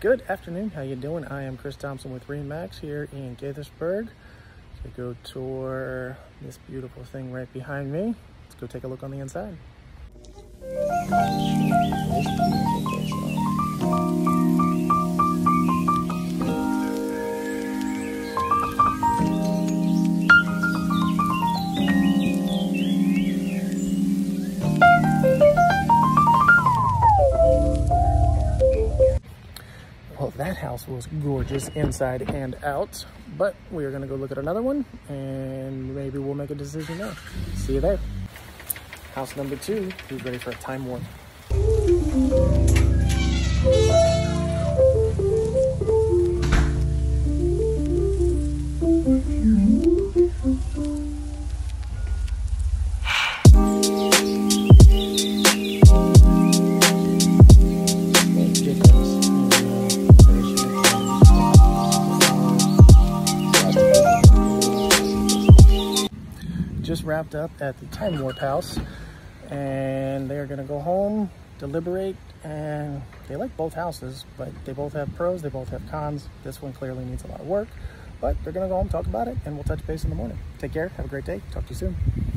Good afternoon. How you doing? I am Chris Thompson with Remax here in Gaithersburg. So go tour this beautiful thing right behind me. Let's go take a look on the inside. Well, that house was gorgeous inside and out, but we are gonna go look at another one and maybe we'll make a decision there. See you there. House number two, who's ready for a time warp? Just wrapped up at the Time Warp House and they're gonna go home, deliberate, and they like both houses, but they both have pros, they both have cons. This one clearly needs a lot of work, but they're gonna go home, talk about it, and we'll touch base in the morning. Take care, have a great day, talk to you soon.